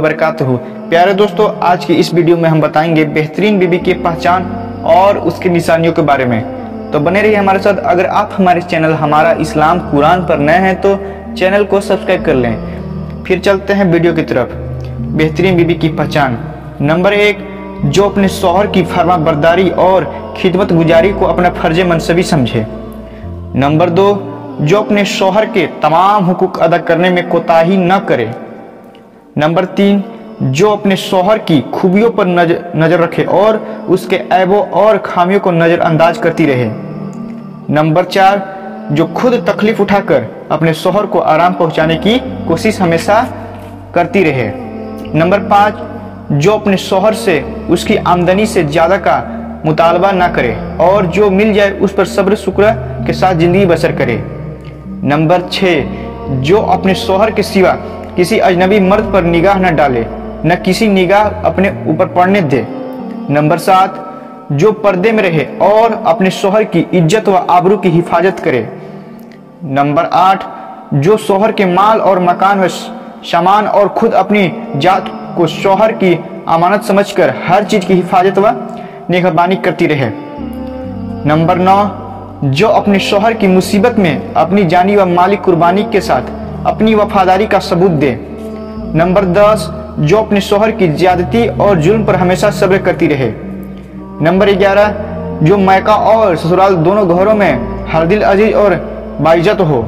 बरकातुहू प्यारे दोस्तों आज की इस वीडियो में हम बताएँगे बेहतरीन बीबी की पहचान और उसकी निशानियों के बारे में तो बने रहिए हमारे साथ अगर आप हमारे चैनल हमारा इस्लाम कुरान पर नए हैं तो चैनल को सब्सक्राइब कर लें फिर चलते हैं वीडियो की तरफ़ बेहतरीन बीबी की पहचान नंबर एक जो अपने शौहर की फर्मा बरदारी और खिदमत गुजारी को अपना फ़र्ज़ मनसबी समझे। नंबर दो, जो अपने शौहर के तमाम हुकूक अदा करने में कोताही न करे। नंबर तीन, जो अपने शौहर की खूबियों पर नज़र नज़र रखे और उसके ऐबों और खामियों को नज़रअंदाज करती रहे। नंबर चार, जो खुद तकलीफ़ उठाकर अपने शौहर को आराम पहुँचाने की कोशिश हमेशा करती रहे। नंबर पाँच जो अपने शोहर से, उसकी आमदनी से ज़्यादा का मुतालबा ना करे और जो मिल जाए उस पर सब्र शुक्र के साथ ज़िंदगी बसर करे। नंबर छः जो अपने शोहर के सिवा किसी अजनबी मर्द पर निगाह न डाले, न किसी निगाह अपने ऊपर पड़ने दे। नंबर सात, जो पर्दे में रहे और अपने शोहर की इज़्ज़त व आबरू की हिफाजत करे। नंबर आठ, जो शोहर के माल और मकान व सामान और खुद अपनी जात को शोहर की अमानत समझकर हर चीज़ की हिफाजत व निगहबानी करती रहे। नंबर नौ जो अपने शोहर की मुसीबत में अपनी जानी व मालिक कुर्बानी के साथ अपनी वफादारी का सबूत दे। नंबर दस जो अपने शोहर की ज्यादती और जुल्म पर हमेशा सब्र करती रहे। नंबर ग्यारह जो मैका और ससुराल दोनों घरों में हर दिल अज़ीज़ और बाइजत हो।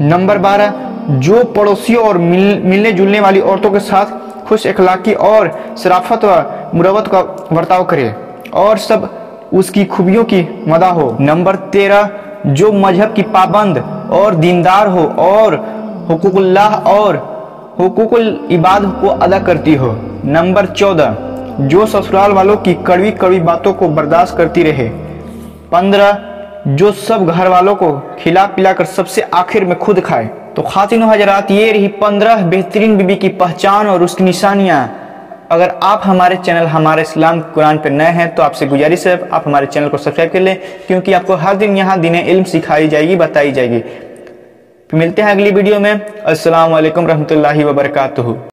नंबर बारह जो पड़ोसियों और मिल, मिलने जुलने वाली औरतों के साथ खुश अखलाकी और शराफत व मुरवत का बर्ताव करे और सब उसकी खूबियों की मदा हो। नंबर तेरह, जो मज़हब की पाबंद और दीनदार हो और हुकूकुल्लाह और हुकूकुल इबाद को अदा करती हो। नंबर चौदह, जो ससुराल वालों की कड़वी कड़वी बातों को बर्दाश्त करती रहे। पंद्रह, जो सब घर वालों को खिला पिला कर सबसे आखिर में खुद खाए। तो खातिन हजरात, ये रही पंद्रह बेहतरीन बीबी की पहचान और उसकी निशानियाँ। अगर आप हमारे चैनल हमारे इस्लाम कुरान पर नए हैं तो आपसे गुजारिश है, आप हमारे चैनल को सब्सक्राइब कर लें, क्योंकि आपको हर दिन यहाँ दिन इल्म सिखाई जाएगी, बताई जाएगी। मिलते हैं अगली वीडियो में। अस्सलाम वालेकुम रहमतुल्लाहि व बरकातुहू